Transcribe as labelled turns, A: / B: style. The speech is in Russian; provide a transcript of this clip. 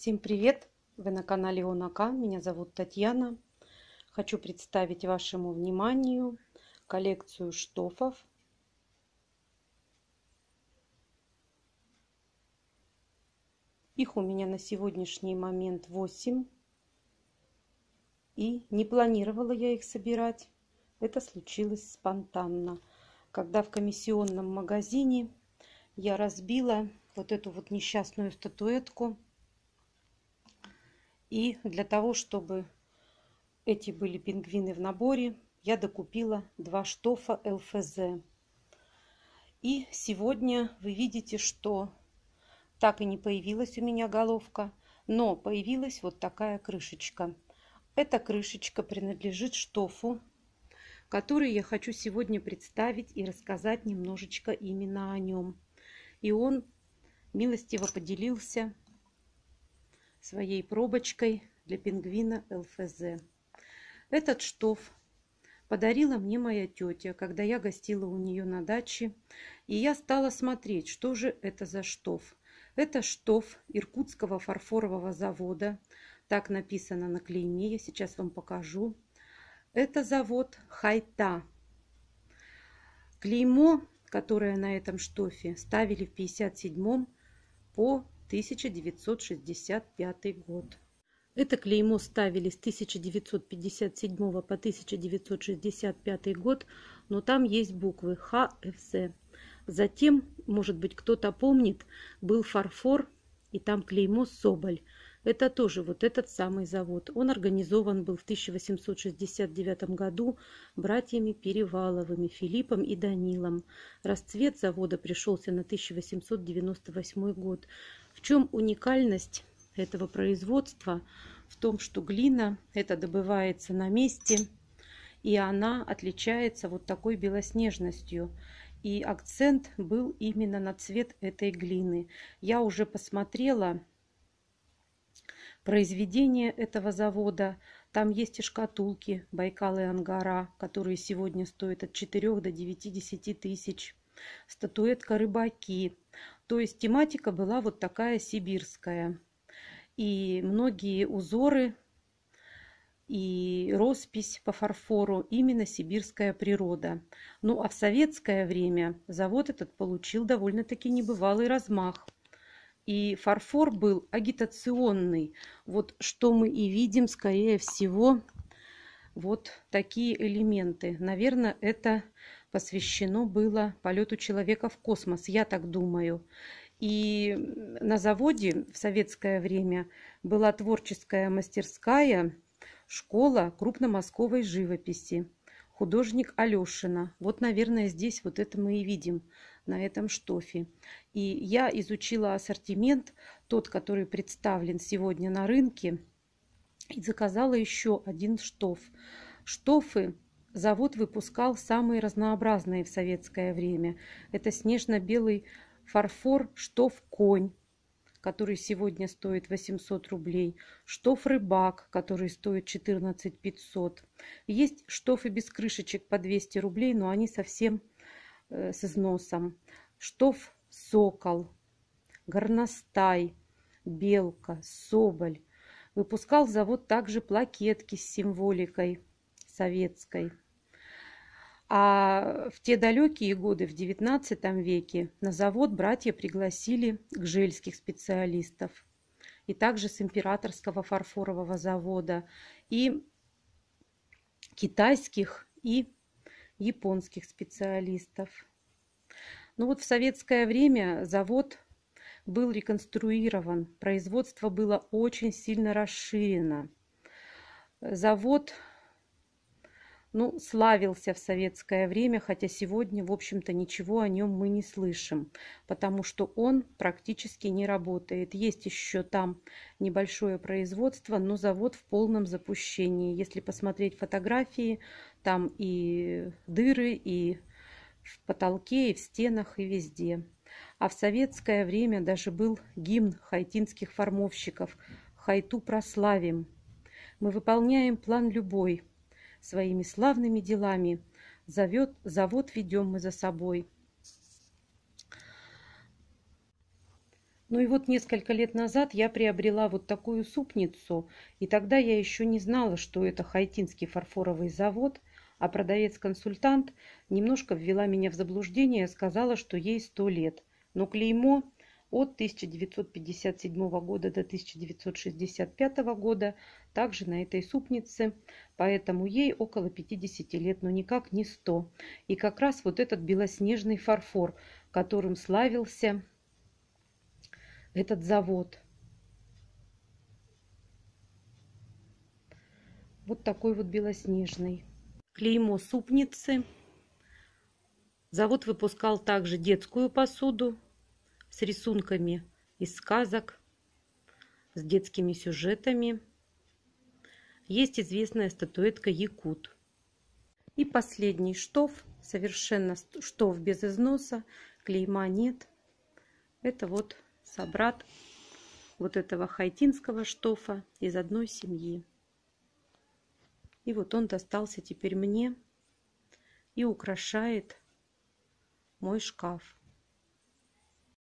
A: Всем привет! Вы на канале Онака. Меня зовут Татьяна. Хочу представить вашему вниманию коллекцию штофов. Их у меня на сегодняшний момент 8. И не планировала я их собирать. Это случилось спонтанно. Когда в комиссионном магазине я разбила вот эту вот несчастную статуэтку. И для того, чтобы эти были пингвины в наборе, я докупила два штофа ЛФЗ. И сегодня вы видите, что так и не появилась у меня головка, но появилась вот такая крышечка. Эта крышечка принадлежит штофу, который я хочу сегодня представить и рассказать немножечко именно о нем. И он милостиво поделился своей пробочкой для пингвина ЛФЗ. Этот штоф подарила мне моя тетя, когда я гостила у нее на даче, и я стала смотреть, что же это за штоф. Это штоф Иркутского фарфорового завода, так написано на клейме, я сейчас вам покажу. Это завод Хайта. Клеймо, которое на этом штофе ставили в 57 по 1965 год. Это клеймо ставили с 1957 по 1965 год, но там есть буквы ХФЗ. Затем, может быть, кто-то помнит, был фарфор, и там клеймо Соболь. Это тоже вот этот самый завод. Он организован был в 1869 году братьями Переваловыми, Филиппом и Данилом. Расцвет завода пришелся на 1898 год. В чем уникальность этого производства? В том, что глина это добывается на месте, и она отличается вот такой белоснежностью. И акцент был именно на цвет этой глины. Я уже посмотрела произведения этого завода. Там есть и шкатулки Байкал и Ангара, которые сегодня стоят от 4 до 9-10 тысяч. Статуэтка рыбаки. То есть тематика была вот такая сибирская. И многие узоры и роспись по фарфору именно сибирская природа. Ну а в советское время завод этот получил довольно-таки небывалый размах – и фарфор был агитационный. Вот что мы и видим, скорее всего, вот такие элементы. Наверное, это посвящено было полету человека в космос, я так думаю. И на заводе в советское время была творческая мастерская, школа крупномосковой живописи, художник Алешина. Вот, наверное, здесь вот это мы и видим на этом штофе. И я изучила ассортимент, тот, который представлен сегодня на рынке, и заказала еще один штоф. Штофы завод выпускал самые разнообразные в советское время. Это снежно-белый фарфор штоф конь, который сегодня стоит 800 рублей, штоф рыбак, который стоит 14 500. Есть штофы без крышечек по 200 рублей, но они совсем с износом, штоф сокол, горностай, белка, соболь. Выпускал завод также плакетки с символикой советской. А в те далекие годы, в XIX веке, на завод братья пригласили гжельских специалистов и также с императорского фарфорового завода, и китайских, и японских специалистов. Но вот в советское время завод был реконструирован, производство было очень сильно расширено. Завод ну, славился в советское время, хотя сегодня, в общем-то, ничего о нем мы не слышим, потому что он практически не работает. Есть еще там небольшое производство, но завод в полном запущении. Если посмотреть фотографии, там и дыры, и в потолке, и в стенах, и везде. А в советское время даже был гимн хайтинских формовщиков «Хайту прославим». Мы выполняем план любой – своими славными делами. Зовет, завод ведем мы за собой. Ну и вот несколько лет назад я приобрела вот такую супницу, и тогда я еще не знала, что это Хайтинский фарфоровый завод, а продавец-консультант немножко ввела меня в заблуждение сказала, что ей сто лет. Но клеймо от 1957 года до 1965 года также на этой супнице, поэтому ей около 50 лет, но никак не 100. И как раз вот этот белоснежный фарфор, которым славился этот завод. Вот такой вот белоснежный. Клеймо супницы. Завод выпускал также детскую посуду с рисунками из сказок, с детскими сюжетами. Есть известная статуэтка Якут. И последний штоф, совершенно штоф без износа, клейма нет. Это вот собрат вот этого хайтинского штофа из одной семьи. И вот он достался теперь мне и украшает мой шкаф.